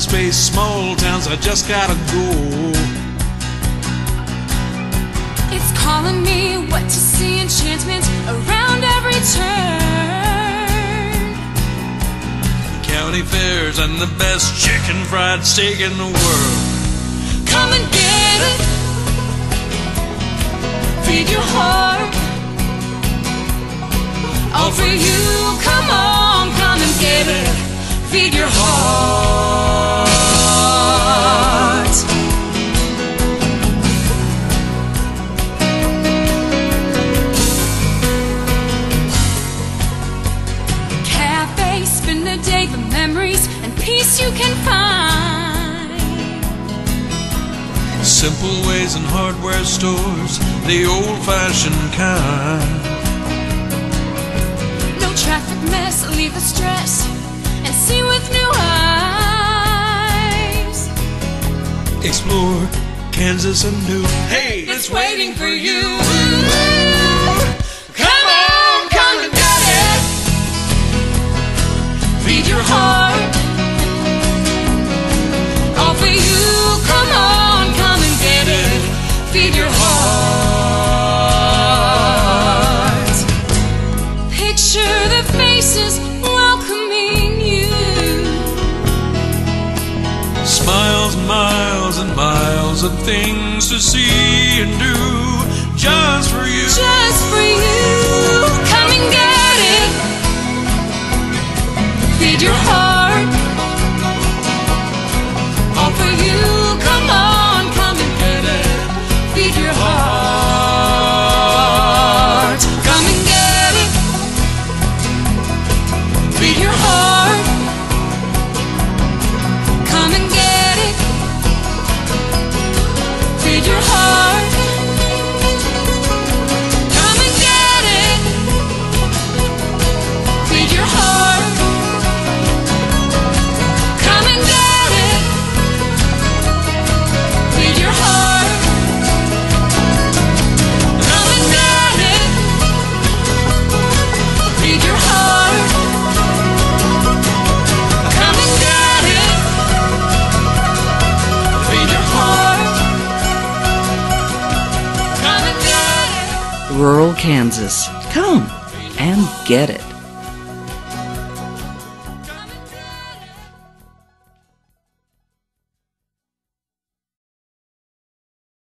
space, small towns, I just gotta go. It's calling me, what to see, enchantment around every turn. County fairs and the best chicken fried steak in the world. Come and get it. Feed your heart. All for you, peace you can find. Simple ways and hardware stores, the old fashioned kind. No traffic mess, leave the stress and see with new eyes. Explore Kansas anew. Hey, It's waiting for you. Faces welcoming you. Smiles, miles and miles of things to see and do just for you. just Rural Kansas. Come and get it.